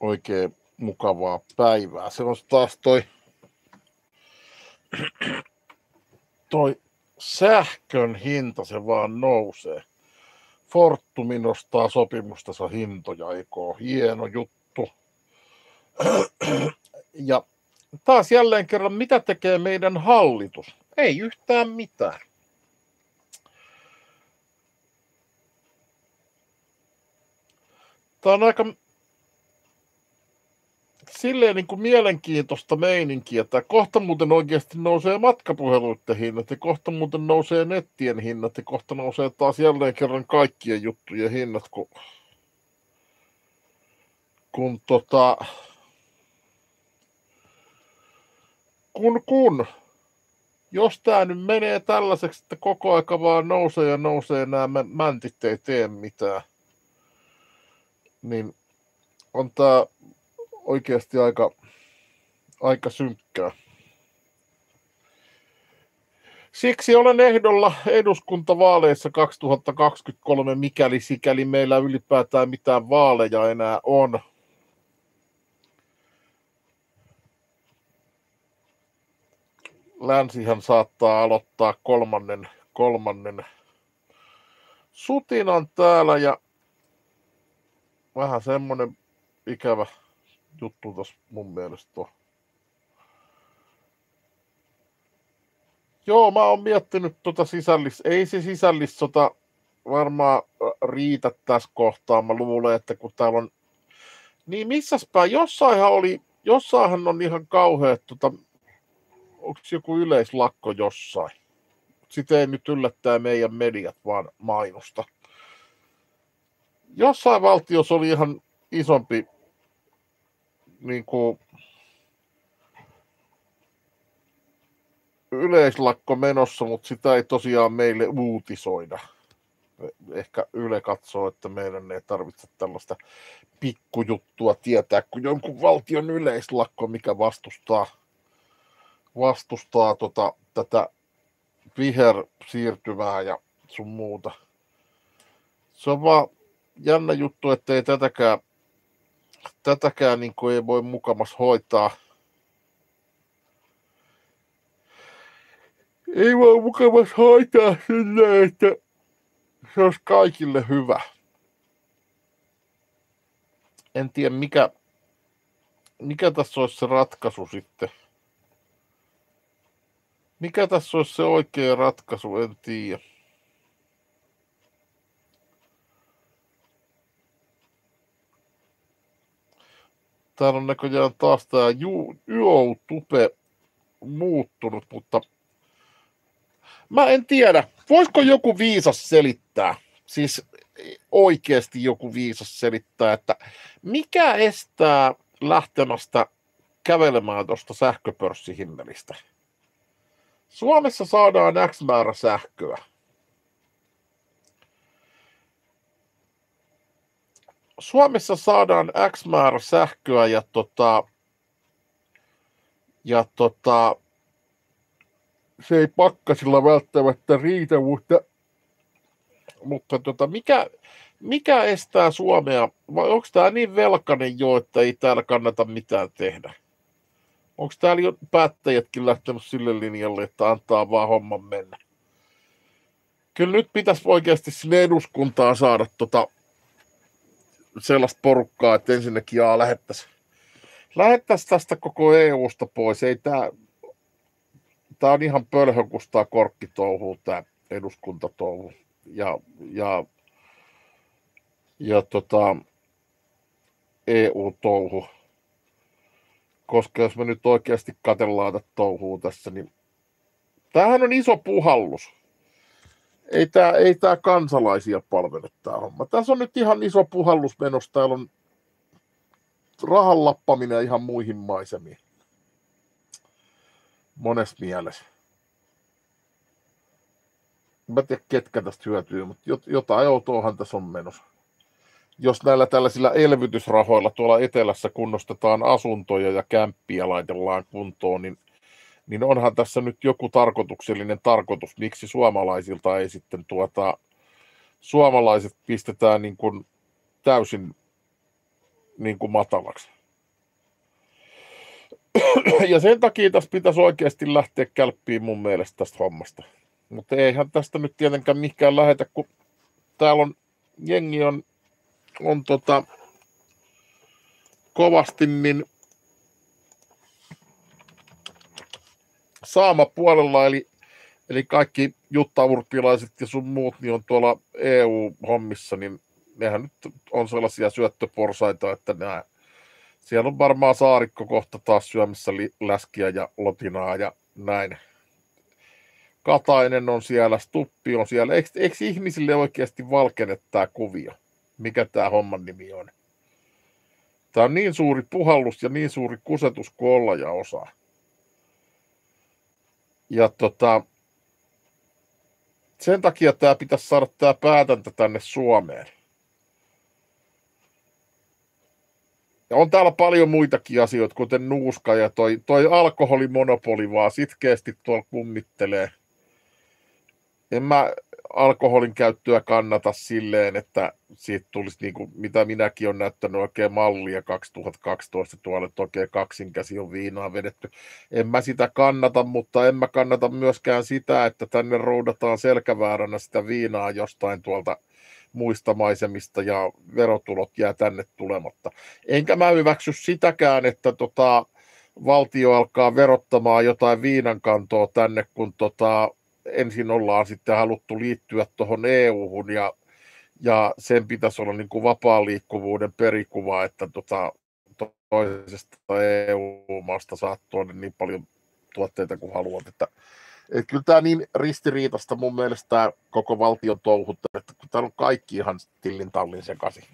oikein mukavaa päivää. Se on taas toi, toi sähkön hinta, se vaan nousee. Fortumi nostaa sopimustensa hintoja, eikö hieno juttu. Ja taas jälleen kerran, mitä tekee meidän hallitus? Ei yhtään mitään. Tämä on aika silleen niin kuin mielenkiintoista meininkiä, että kohta muuten oikeasti nousee matkapuheluiden hinnat ja kohta muuten nousee nettien hinnat ja kohta nousee taas jälleen kerran kaikkien juttujen hinnat, kun, kun tota, kun, kun, jos tämä nyt menee tällaiseksi, että koko aika vaan nousee ja nousee nämä mäntit ei tee mitään, niin on tämä oikeasti aika, aika synkkää. Siksi olen ehdolla eduskuntavaaleissa 2023, mikäli sikäli meillä ylipäätään mitään vaaleja enää on. Länsihän saattaa aloittaa kolmannen, kolmannen sutinan täällä ja vähän semmoinen ikävä juttu tuossa mun mielestä on. Joo, mä oon miettinyt tuota sisällis... Ei se sisällissota varmaan riitä tässä kohtaa. Mä luulen, että kun täällä on... Niin missäspä, jossainhan oli... Jossainhan on ihan kauhea, tuota... onko joku yleislakko jossain? Sitä ei nyt yllättää meidän mediat, vaan mainosta. Jossain valtiossa oli ihan isompi niin kuin, yleislakko menossa, mutta sitä ei tosiaan meille uutisoida. Ehkä Yle katsoo, että meidän ei tarvitse tällaista pikkujuttua tietää, kun jonkun valtion yleislakko, mikä vastustaa, vastustaa tota, tätä vihersiirtymää ja sun muuta. Se on vaan jännä juttu, että ei tätäkään tätäkään niin kuin ei voi mukamas hoitaa. Ei voi mukamas hoitaa sille, että se olisi kaikille hyvä. En tiedä, mikä, mikä tässä olisi se ratkaisu sitten. Mikä tässä olisi se oikea ratkaisu, en tiedä. Täällä on näköjään taas tämä YouTube muuttunut, mutta mä en tiedä, voisiko joku viisas selittää, siis oikeasti joku viisas selittää, että mikä estää lähtemästä kävelemään tuosta sähköpörssihimmelistä. Suomessa saadaan X määrä sähköä. Suomessa saadaan X määrä sähköä ja, tota, ja tota, se ei pakkasilla välttämättä riitä, mutta, mutta tota, mikä, mikä estää Suomea, vai onko tämä niin velkainen jo, että ei täällä kannata mitään tehdä? Onko täällä jo päättäjätkin lähtenyt sille linjalle, että antaa vaan homman mennä? Kyllä nyt pitäisi oikeasti sinne eduskuntaan saada tota sellaista porukkaa, että ensinnäkin jaa, lähettäisiin lähettäisi tästä koko EUsta pois. Ei tämä, tämä on ihan pölhö, kun tämä korkkitouhu, tämä eduskuntatouhu. Ja, ja, ja tota, EU-touhu. Koska jos me nyt oikeasti katellaan tätä touhua tässä, niin tämähän on iso puhallus ei tämä ei tää kansalaisia palvele tämä homma. Tässä on nyt ihan iso puhallus menossa. Täällä on rahan lappaminen ihan muihin maisemiin. Monessa mielessä. Mä tiedä, ketkä tästä hyötyy, mutta jotain outoahan tässä on menossa. Jos näillä tällaisilla elvytysrahoilla tuolla etelässä kunnostetaan asuntoja ja kämppiä laitellaan kuntoon, niin niin onhan tässä nyt joku tarkoituksellinen tarkoitus, miksi suomalaisilta ei sitten tuota, suomalaiset pistetään niin kuin täysin niin kuin matalaksi. Ja sen takia tässä pitäisi oikeasti lähteä kälppiin mun mielestä tästä hommasta. Mutta eihän tästä nyt tietenkään mikään lähetä, kun täällä on, jengi on, on tota, kovasti niin saama puolella, eli, eli kaikki juttaurpilaiset ja sun muut niin on tuolla EU-hommissa, niin nehän nyt on sellaisia syöttöporsaita, että nämä, siellä on varmaan saarikko kohta taas syömässä läskiä ja lotinaa ja näin. Katainen on siellä, Stuppi on siellä. Eikö, eikö ihmisille oikeasti valkene tämä kuvio? Mikä tämä homman nimi on? Tämä on niin suuri puhallus ja niin suuri kusetus kuin olla ja osaa. Ja tota, sen takia tämä pitäisi saada tämä päätäntä tänne Suomeen. Ja on täällä paljon muitakin asioita, kuten nuuska ja toi, toi alkoholimonopoli vaan sitkeästi tuolla kummittelee. En mä alkoholin käyttöä kannata silleen, että siitä tulisi, niin kuin, mitä minäkin olen näyttänyt oikein mallia 2012 tuolle, että oikein kaksinkäsi on viinaa vedetty. En mä sitä kannata, mutta en mä kannata myöskään sitä, että tänne roudataan selkävääränä sitä viinaa jostain tuolta muista maisemista ja verotulot jää tänne tulematta. Enkä mä hyväksy sitäkään, että tota, valtio alkaa verottamaan jotain viinankantoa tänne, kun tota, ensin ollaan sitten haluttu liittyä tuohon EU-hun ja, ja sen pitäisi olla niin kuin vapaan liikkuvuuden perikuva, että tota, toisesta EU-maasta saat tuonne niin paljon tuotteita kuin haluat, että et kyllä tämä niin ristiriitasta mun mielestä tämä koko valtion touhut, että kun täällä on kaikki ihan tillin tallin sekaisin.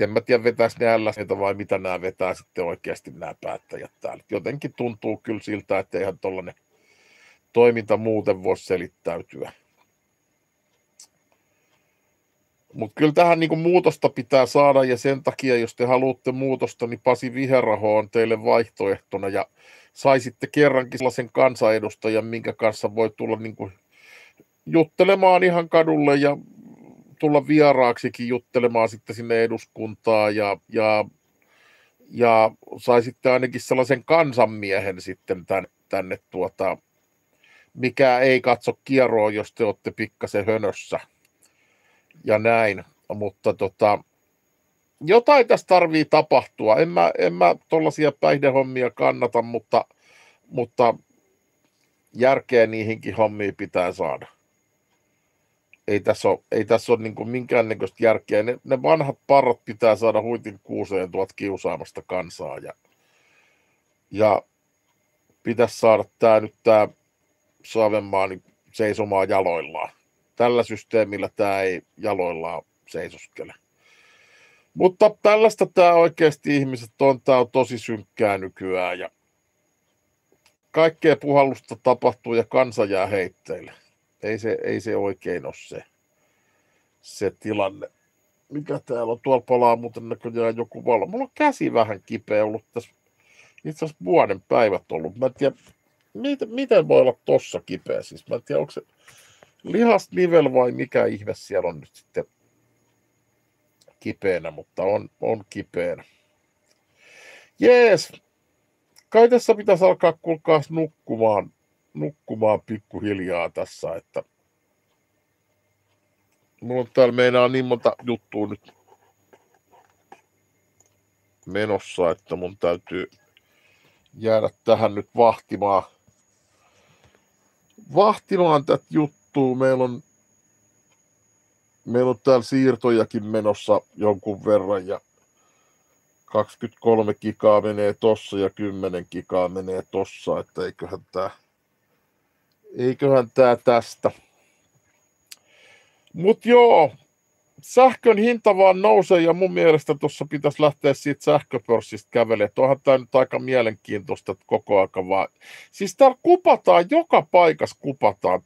En mä tiedä, vetääkö ne LSD vai mitä nämä vetää sitten oikeasti nämä päättäjät täällä. Jotenkin tuntuu kyllä siltä, että eihän tuollainen toiminta muuten voi selittäytyä. Mutta kyllä tähän niinku muutosta pitää saada ja sen takia, jos te haluatte muutosta, niin Pasi Viheraho on teille vaihtoehtona ja saisitte kerrankin sellaisen kansanedustajan, minkä kanssa voi tulla niinku juttelemaan ihan kadulle ja tulla vieraaksikin juttelemaan sitten sinne eduskuntaan ja, ja, ja saisitte ainakin sellaisen kansanmiehen sitten tänne, tänne tuota, mikä ei katso kierroa, jos te olette pikkasen hönössä ja näin, mutta tota, jotain tässä tarvii tapahtua. En mä, en mä tuollaisia päihdehommia kannata, mutta, mutta järkeä niihinkin hommiin pitää saada. Ei tässä ole, ei tässä ole niin minkäännäköistä järkeä. Ne, ne vanhat parrat pitää saada huitin kuuseen tuot kiusaamasta kansaa. Ja, ja pitäisi saada tämä nyt tämä Saavenmaa niin seisomaan jaloillaan. Tällä systeemillä tämä ei jaloillaan seisoskele. Mutta tällaista tämä oikeasti ihmiset on, tämä on tosi synkkää nykyään ja kaikkea puhallusta tapahtuu ja kansa jää heitteille. Ei se, ei se oikein ole se, se tilanne. Mikä täällä on? Tuolla palaa muuten näköjään joku valo. Mulla on käsi vähän kipeä ollut tässä itse asiassa vuoden päivät ollut. Mä en tiedä, miten, miten voi olla tossa kipeä? Siis mä en tiedä, onko se lihasnivel vai mikä ihme siellä on nyt sitten kipeänä, mutta on, on kipeänä. Jees, kai tässä pitäisi alkaa kuulkaa nukkumaan, nukkumaan pikkuhiljaa tässä, että mulla on täällä meinaa niin monta juttua nyt menossa, että mun täytyy jäädä tähän nyt vahtimaan vahtimaan tätä juttua. Meillä on, meillä on täällä siirtojakin menossa jonkun verran ja 23 kikaa menee tossa ja 10 kikaa menee tossa, että eiköhän tämä eiköhän tää tästä. Mut joo, sähkön hinta vaan nousee ja mun mielestä tuossa pitäisi lähteä siitä sähköpörssistä kävelemään. Onhan tämä nyt aika mielenkiintoista, että koko aika vaan. Siis täällä kupataan, joka paikassa kupataan.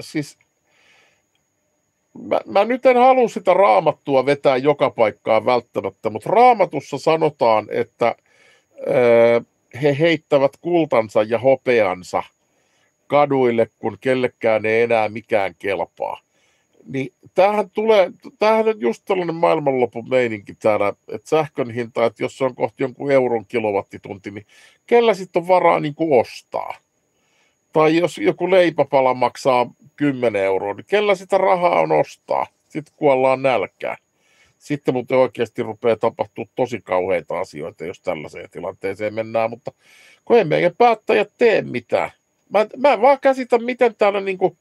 Siis mä, mä nyt en halua sitä raamattua vetää joka paikkaan välttämättä, mutta raamatussa sanotaan, että öö, he heittävät kultansa ja hopeansa kaduille, kun kellekään ei enää mikään kelpaa Niin tämähän tulee, tämähän on just tällainen maailmanlopun meininki täällä, että sähkön hinta, että jos se on kohti jonkun euron kilowattitunti, niin kellä sitten on varaa niin kuin ostaa? Tai jos joku leipäpala maksaa 10 euroa, niin kellä sitä rahaa on ostaa? Sitten kuollaan nälkään. Sitten muuten oikeasti rupeaa tapahtua tosi kauheita asioita, jos tällaiseen tilanteeseen mennään, mutta kun ei meidän päättäjät tee mitään. Mä, mä en vaan käsitä, miten täällä niin kuin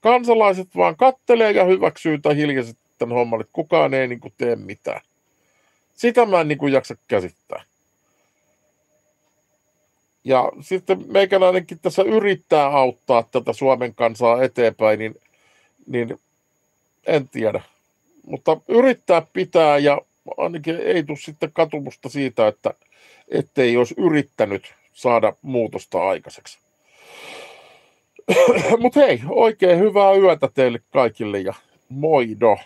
kansalaiset vaan kattelee ja hyväksyy tai hiljaisesti tämän homman, että kukaan ei niin kuin tee mitään. Sitä mä en niin kuin jaksa käsittää. Ja sitten meikäläinenkin tässä yrittää auttaa tätä Suomen kansaa eteenpäin, niin, niin en tiedä. Mutta yrittää pitää ja ainakin ei tule sitten katumusta siitä, että ettei olisi yrittänyt saada muutosta aikaiseksi. Mutta hei, oikein hyvää yötä teille kaikille ja moido!